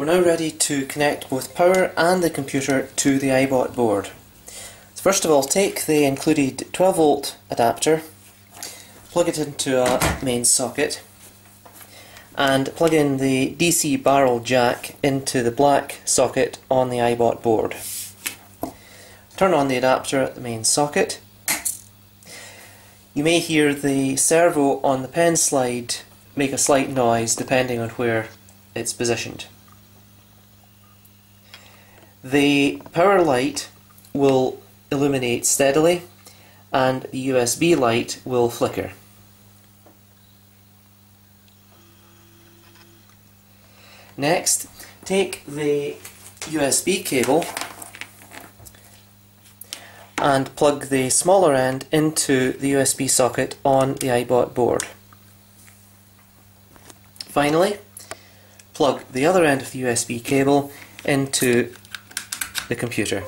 We're now ready to connect both power and the computer to the EiBot board. So first of all, take the included 12 volt adapter, plug it into a main socket, and plug in the DC barrel jack into the black socket on the EiBot board. Turn on the adapter at the main socket. You may hear the servo on the pen slide make a slight noise depending on where it's positioned. The power light will illuminate steadily and the USB light will flicker. Next, take the USB cable and plug the smaller end into the USB socket on the EiBot board. Finally, plug the other end of the USB cable into the computer.